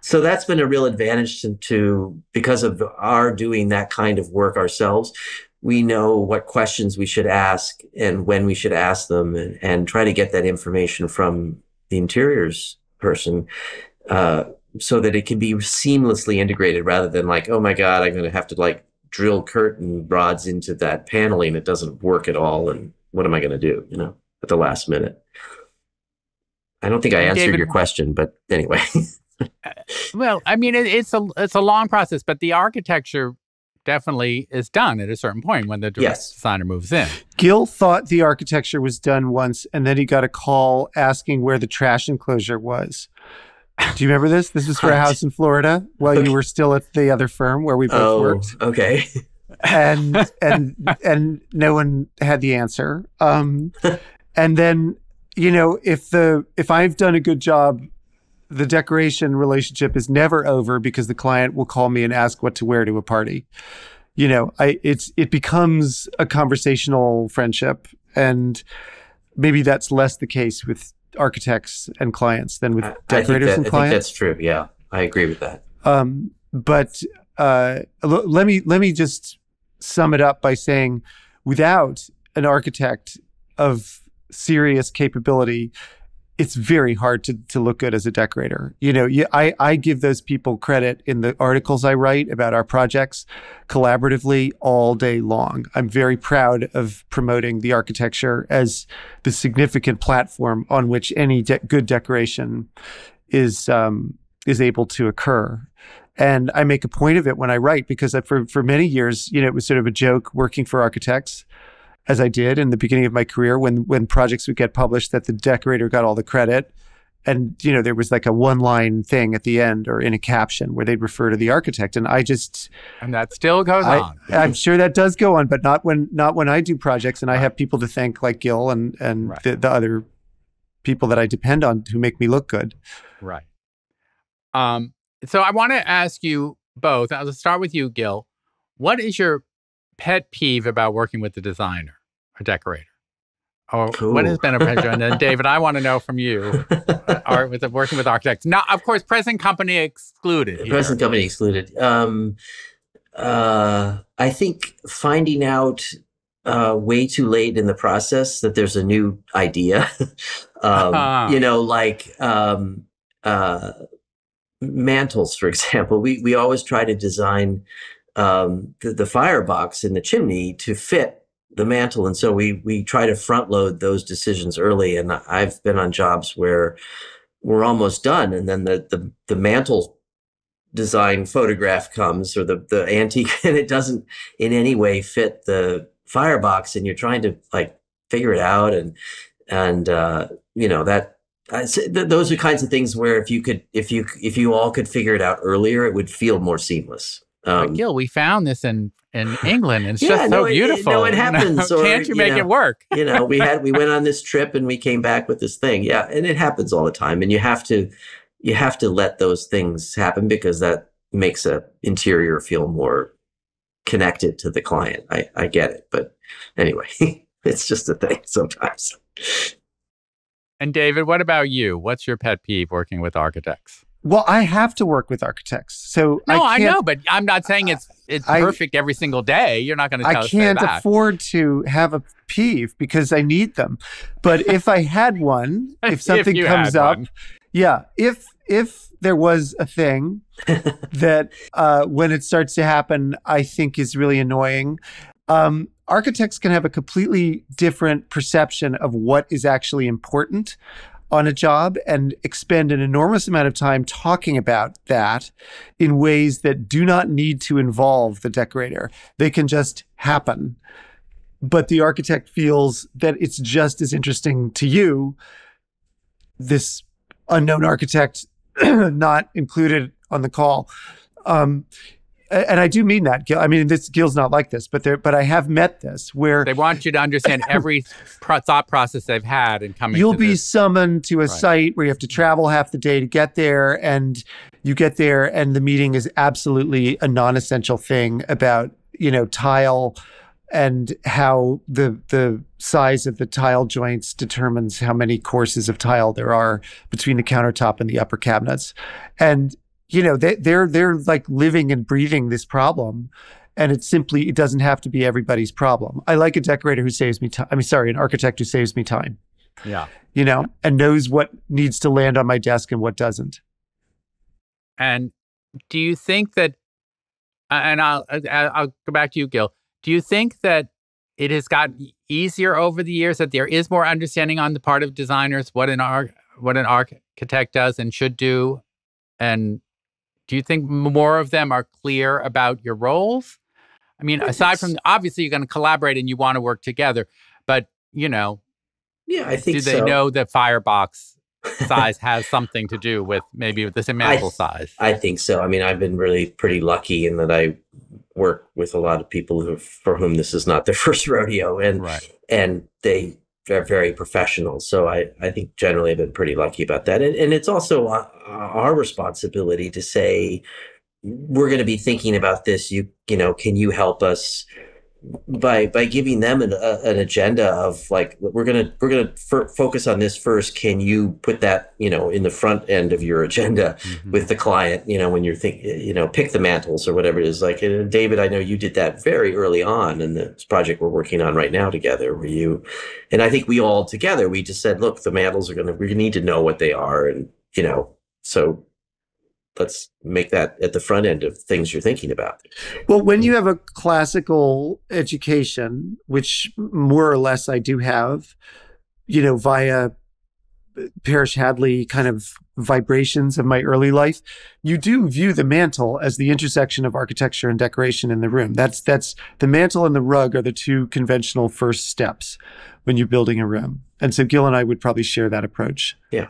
so that's been a real advantage to, to because of our doing that kind of work ourselves. We know what questions we should ask and when we should ask them, and, and try to get that information from the interiors person. Uh, so that it can be seamlessly integrated rather than like, oh my God, I'm going to have to like drill curtain rods into that paneling. It doesn't work at all. And what am I going to do, you know, at the last minute? I don't think I answered David- your question, but anyway. Uh, well, I mean, it, it's a it's a long process, but the architecture definitely is done at a certain point when the Yes. designer moves in. Gil thought the architecture was done once, and then he got a call asking where the trash enclosure was. Do you remember this? This was for a house in Florida while you were still at the other firm where we both oh, worked, okay. and and and no one had the answer. Um, and then you know if the if I've done a good job, the decoration relationship is never over because the client will call me and ask what to wear to a party. You know, I it's it becomes a conversational friendship, and maybe that's less the case with architects and clients than with decorators that, and I think clients. that's true. Yeah, I agree with that. Um, but uh, l- let me let me just sum it up by saying, without an architect of serious capability, it's very hard to to look good as a decorator. You know, you, I I give those people credit in the articles I write about our projects collaboratively all day long. I'm very proud of promoting the architecture as the significant platform on which any de- good decoration is um, is able to occur. And I make a point of it when I write because I, for for many years, you know, it was sort of a joke working for architects, as I did in the beginning of my career when when projects would get published that the decorator got all the credit. And you know there was like a one line thing at the end or in a caption where they'd refer to the architect, and I just And that still goes I, on. I'm sure that does go on, but not when not when I do projects and I have people to thank like Gil and and Right. the, the other people that I depend on who make me look good. Right. Um, so I want to ask you both. I'll start with you, Gil. What is your pet peeve about working with the designer or decorator? Or what has been a pleasure? and then, David, I want to know from you, or with the, working with architects. Now, of course, present company excluded. Here. Present company excluded. Um, uh, I think finding out uh, way too late in the process that there's a new idea. um, you know, like um, uh, mantles, for example. We we always try to design um, the, the firebox in the chimney to fit the mantle, and so we we try to front load those decisions early. And I've been on jobs where we're almost done, and then the the, the mantle design photograph comes or the the antique and it doesn't in any way fit the firebox. And you're trying to like figure it out. And and uh you know that those are kinds of things where if you could if you if you all could figure it out earlier it would feel more seamless But um, Gil, we found this in in England. and It's Yeah, just so no, it- it- beautiful. no, it you know? happens, or, Can't you you make know, it work? you know we had we went on this trip and we came back with this thing yeah and it happens all the time and you have to you have to let those things happen because that makes a interior feel more connected to the client i i get it but anyway it's just a thing sometimes And David, what about you? What's your pet peeve working with architects? Well, I have to work with architects, so No, I, can't, know, but I'm not saying it's it's I- perfect every single day. You're not going to tell I can't that. afford to have a peeve because I need them. But if I had one, if something you comes up, one. yeah, if if there was a thing that uh, when it starts to happen, I think is really annoying. Um, architects can have a completely different perception of what is actually important on a job and expend an enormous amount of time talking about that in ways that do not need to involve the decorator. They can just happen. But the architect feels that it's just as interesting to you, this unknown architect not included on the call. Um, and I do mean that. Gil. I mean, this Gil's not like this, but there, but I have met this where They want you to understand every pro- thought process they've had in coming. you'll be this. summoned to a Right. site where you have to mm-hmm. travel half the day to get there and you get there and the meeting is absolutely a non-essential thing about you know, tile and how the the size of the tile joints determines how many courses of tile there are between the countertop and the upper cabinets. And you know, they, they're they're like living and breathing this problem and it simply it doesn't have to be everybody's problem. I like a decorator who saves me time. I mean, sorry, an architect who saves me time. Yeah. You know, and knows what needs to land on my desk and what doesn't. And do you think that and I'll I'll go back to you, Gil. Do you think that it has gotten easier over the years that there is more understanding on the part of designers what an arch what an architect does and should do and do you think more of them are clear about your roles I mean, aside from obviously you're going to collaborate and you want to work together, but you know, yeah, I think. Do they so. know that firebox size has something to do with maybe with the mantle size? I think so. I mean, I've been really pretty lucky in that I work with a lot of people who, for whom this is not their first rodeo, and right. and they very professional. So I, I think generally I've been pretty lucky about that. And, and it's also our responsibility to say, we're going to be thinking about this. You, you know, can you help us by by giving them an, uh, an agenda of like we're gonna we're gonna f- focus on this first. Can you put that you know in the front end of your agenda mm-hmm. with the client? You know, when you're thinking, you know, pick the mantles or whatever it is. Like uh, David, I know you did that very early on in this project we're working on right now together. Where you, and I think we all together we just said, look, the mantles are gonna we need to know what they are, and you know, so let's make that at the front end of things you're thinking about. Well, when you have a classical education, which more or less I do have, you know, via Parish Hadley kind of vibrations of my early life, you do view the mantle as the intersection of architecture and decoration in the room. That's that's the mantle and the rug are the two conventional first steps when you're building a room. And so Gil and I would probably share that approach. Yeah.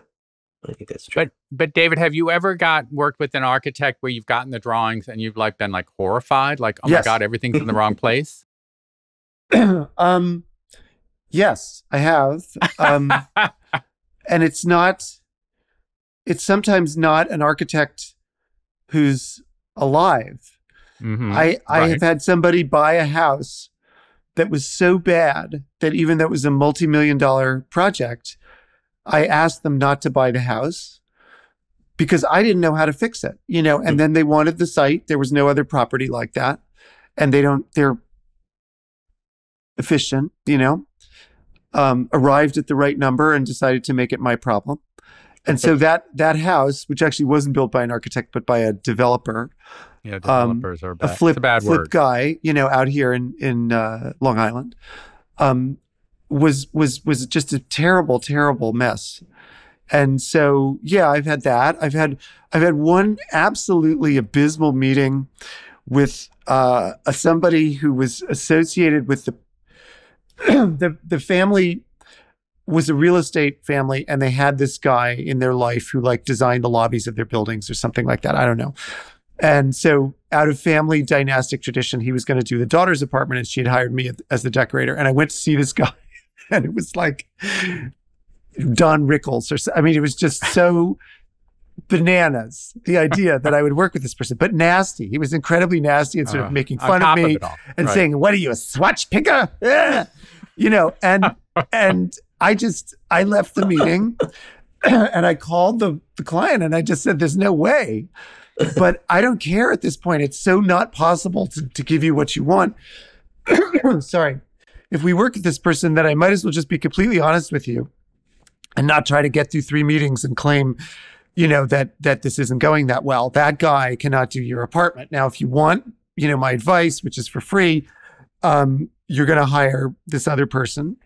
I think that's true. But but David, have you ever got worked with an architect where you've gotten the drawings and you've like been like horrified, like oh yes. my god, everything's in the wrong place? um, yes, I have. Um, and it's not. It's sometimes not an architect who's alive. Mm-hmm. I I right. have had somebody buy a house that was so bad that even though it was a multi-million dollar project, I asked them not to buy the house because I didn't know how to fix it, you know, and then they wanted the site. There was no other property like that. And they don't, they're efficient, you know, um, arrived at the right number and decided to make it my problem. And so that, that house, which actually wasn't built by an architect, but by a developer, yeah, um, developers um, are bad. a flip, a bad flip word. guy, you know, out here in, in uh, Long Island. Um, was was was just a terrible, terrible mess. And so, yeah, I've had that. I've had I've had one absolutely abysmal meeting with uh, somebody who was associated with the the the family was a real estate family and they had this guy in their life who like designed the lobbies of their buildings or something like that. I don't know. And so, out of family dynastic tradition, he was going to do the daughter's apartment, and she had hired me as the decorator. And I went to see this guy, and it was like Don Rickles or I mean, it was just so bananas the idea that I would work with this person, but nasty. He was incredibly nasty and sort uh, of making fun of me of and right. saying, "What are you, a swatch picker?" you know, and and I just I left the meeting and I called the the client and I just said, "There's no way." But I don't care at this point. It's so not possible to, to give you what you want. Sorry if we work with this person, then I might as well just be completely honest with you and not try to get through three meetings and claim, you know, that that this isn't going that well. That guy cannot do your apartment. Now, if you want, you know, my advice, which is for free, um, you're going to hire this other person.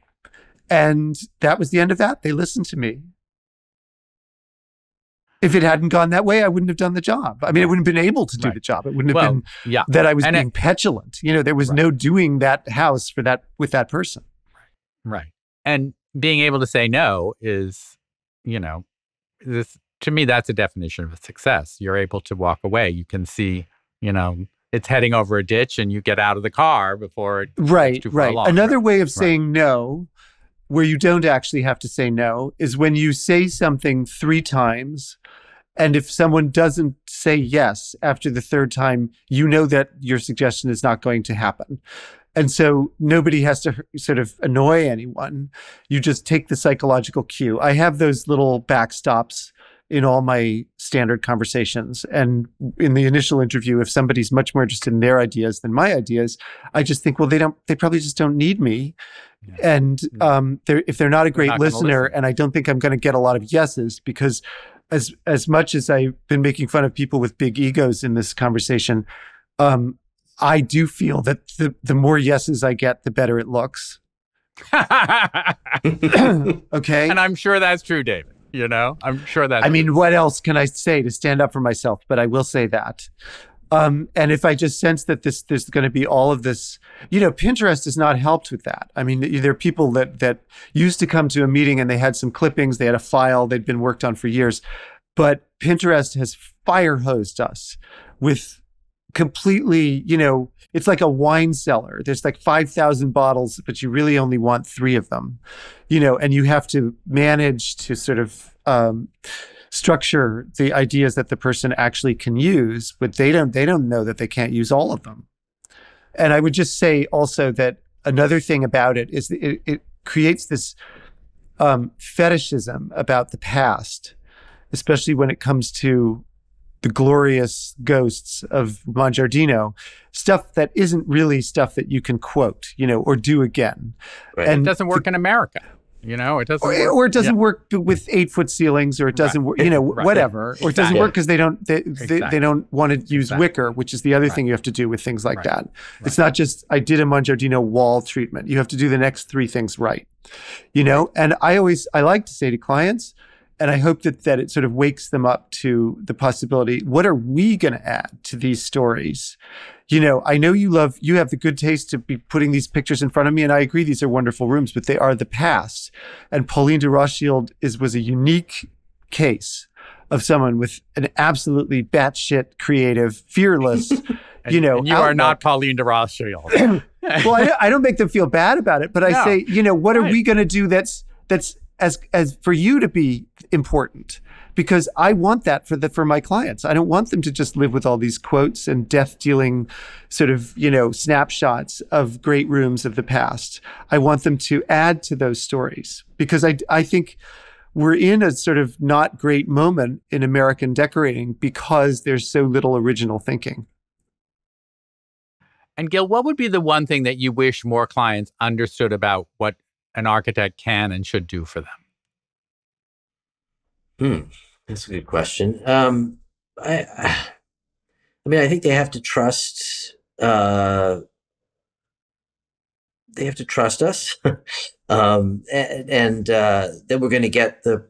And that was the end of that. They listened to me if it hadn't gone that way, I wouldn't have done the job. I mean, I wouldn't have been able to do right. the job. It wouldn't have well, been yeah. that I was and being it, petulant. You know, there was right. no doing that house for that with that person. Right. right. And being able to say no is, you know, this to me that's a definition of a success. You're able to walk away. You can see, you know, it's heading over a ditch and you get out of the car before it right right along. another way of saying no where you don't actually have to say no is when you say something three times And if someone doesn't say yes after the third time, you know that your suggestion is not going to happen. And so nobody has to sort of annoy anyone. You just take the psychological cue. I have those little backstops in all my standard conversations. And in the initial interview, if somebody's much more interested in their ideas than my ideas, I just think, well, they don't, they probably just don't need me. And um, they're, if they're not a great not listener, listen. and I don't think I'm going to get a lot of yeses because as as much as I've been making fun of people with big egos in this conversation, um, I do feel that the the more yeses I get, the better it looks. okay, and I'm sure that's true, David. You know, I'm sure that. I mean, what else can I say to stand up for myself? But I will say that. Um, and if I just sense that this there's going to be all of this, you know, Pinterest has not helped with that. I mean, there are people that that used to come to a meeting and they had some clippings, they had a file they'd been worked on for years, but Pinterest has fire hosed us with completely, you know, it's like a wine cellar. There's like 5,000 bottles, but you really only want three of them, you know, and you have to manage to sort of, um, structure the ideas that the person actually can use, but they don't they don't know that they can't use all of them. And I would just say also that another thing about it is it, it creates this um, fetishism about the past, especially when it comes to the glorious ghosts of Mongiardino, stuff that isn't really stuff that you can quote, you know, or do again. Right. And it doesn't work the, in America. You know, it doesn't, or, work. or it doesn't yeah. work with eight foot ceilings, or it doesn't right. work. You know, right. whatever, or it doesn't work because they don't they, exactly. they, they, don't want to use exactly. wicker, which is the other right. thing you have to do with things like that. It's not just I did a Mongiardino wall treatment. You have to do the next three things right. You know, and I always I like to say to clients, and I hope that that it sort of wakes them up to the possibility. What are we going to add to these stories? You know, I know you love, you have the good taste to be putting these pictures in front of me. And I agree, these are wonderful rooms, but they are the past. And Pauline de Rothschild is, was a unique case of someone with an absolutely batshit creative, fearless, you know, you outlook. are not Pauline de Rothschild. well, I, I, don't make them feel bad about it, but I no. say, you know, what are we going to do that's, that's as, as for you to be important? Because I want that for the for my clients. I don't want them to just live with all these quotes and death dealing sort of, you know, snapshots of great rooms of the past. I want them to add to those stories because I I think we're in a sort of not great moment in American decorating because there's so little original thinking. And Gil, what would be the one thing that you wish more clients understood about what an architect can and should do for them? Hmm. That's a good question. Um, I, I mean, I think they have to trust. Uh, they have to trust us, um, and, and uh, that we're going to get the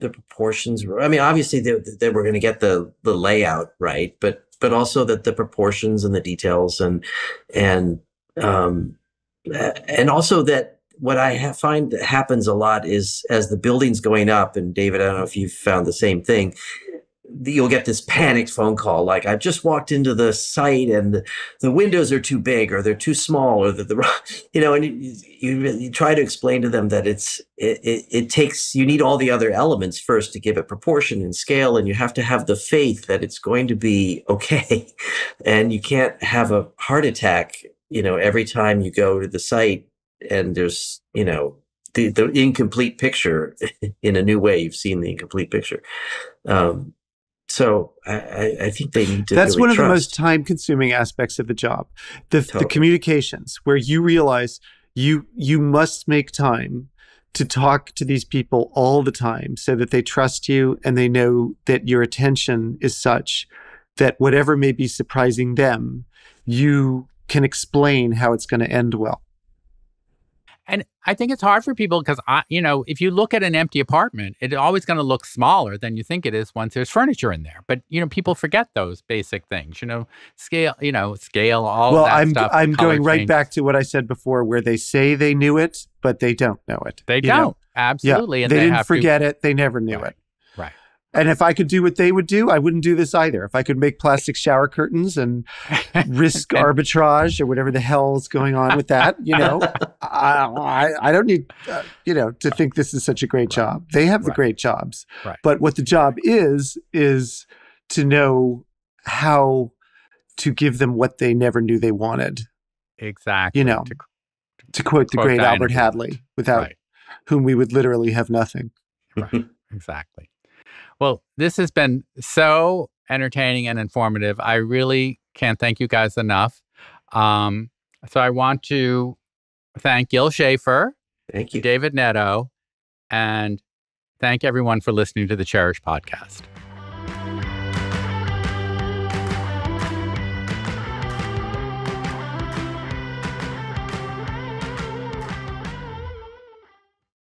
the proportions. I mean, obviously that, that we're going to get the the layout right, but but also that the proportions and the details and and um, and also that what I have find that happens a lot is as the building's going up, and David, I don't know if you've found the same thing. You'll get this panicked phone call like I've just walked into the site and the, the windows are too big or they're too small or the, the you know and you, you, you try to explain to them that it's it, it, it takes you need all the other elements first to give it proportion and scale and you have to have the faith that it's going to be okay and you can't have a heart attack you know every time you go to the site and there's you know the, the incomplete picture in a new way you've seen the incomplete picture um, so I, I, think they need to. That's really one of trust. the most time-consuming aspects of the job, the, totally. the communications, where you realize you you must make time to talk to these people all the time, so that they trust you and they know that your attention is such that whatever may be surprising them, you can explain how it's going to end well. And I think it's hard for people because I, you know, if you look at an empty apartment, it's always going to look smaller than you think it is once there's furniture in there. But you know, people forget those basic things. You know, scale, you know, scale, all well, that I'm, stuff. I'm going right back to what I said before, where they say they knew it, but they don't know it. They don't know? absolutely, yeah, and they, they didn't forget to, it. They never knew right. it. Right. And if I could do what they would do, I wouldn't do this either. If I could make plastic shower curtains and risk arbitrage or whatever the hell's going on with that, you know, I, I, I don't need, uh, you know, to think this is such a great job. They have the Right. great jobs. Right. But what the job is, is to know how to give them what they never knew they wanted. exactly. You know, To- To quote the Quote great Albert Hadley, without right. whom we would literally have nothing. Right. Exactly. Well, this has been so entertaining and informative. I really can't thank you guys enough. Um, so I want to thank Gil Schafer, Thank you. David Netto, and thank everyone for listening to the Chairish podcast.